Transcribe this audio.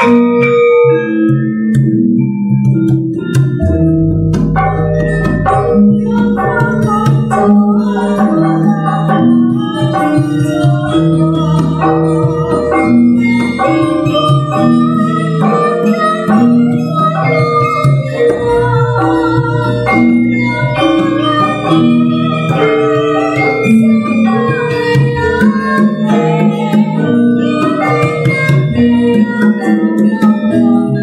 Música Amen.